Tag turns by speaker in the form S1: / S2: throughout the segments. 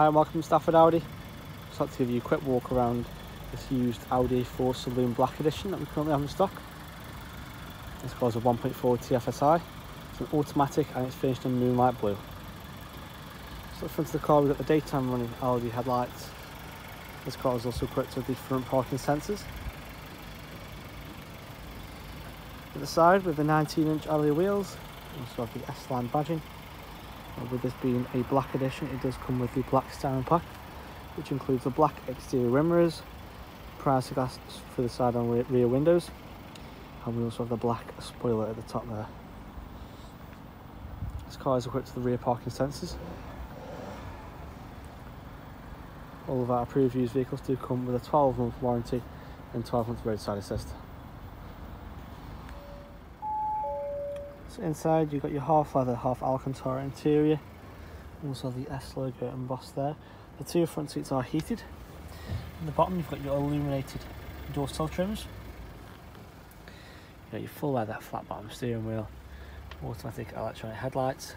S1: Hi and welcome to Stafford Audi. Just like to give you a quick walk around this used Audi A4 Saloon Black Edition that we currently have in stock. This car's a 1.4 TFSI. It's an automatic and it's finished in moonlight blue. So the front of the car we've got the daytime running Audi headlights. This car is also equipped with the front parking sensors. At the side with the 19 inch alloy wheels, also have the S-Line badging with this being a black edition, it does come with the black styling pack, which includes the black exterior rim mirrors, privacy glass for the side and rear windows, and we also have the black spoiler at the top there. This car is equipped with the rear parking sensors. All of our approved used vehicles do come with a 12 month warranty and 12 month roadside assist. So inside you've got your half leather, half Alcantara interior. Also the S logo embossed there. The two front seats are heated. In the bottom you've got your illuminated door sill trims. You've got your full leather flat bottom steering wheel, automatic electronic headlights.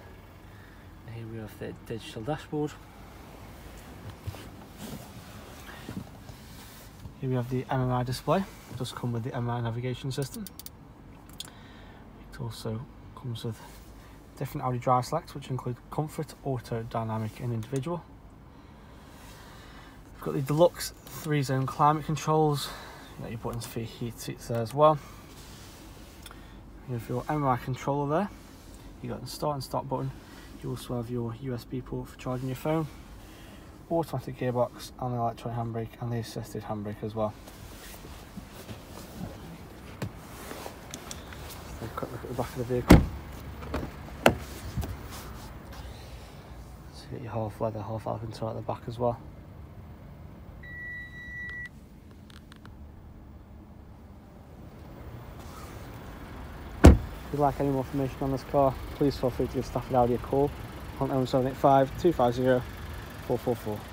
S1: And here we have the digital dashboard. Here we have the MMI display. It does come with the MMI navigation system. It also comes with different Audi drive selects which include comfort, auto, dynamic and individual. We've got the deluxe three zone climate controls, you got your buttons for your heat seats there as well. You have your MMI controller there, you've got the start and stop button, you also have your USB port for charging your phone, automatic gearbox and the electronic handbrake and the assisted handbrake as well. quick look at the back of the vehicle. So you get your half leather, half Alcantara at the back as well. If you'd like any more information on this car, please feel free to give Stafford Audi a call on 0785 250 444.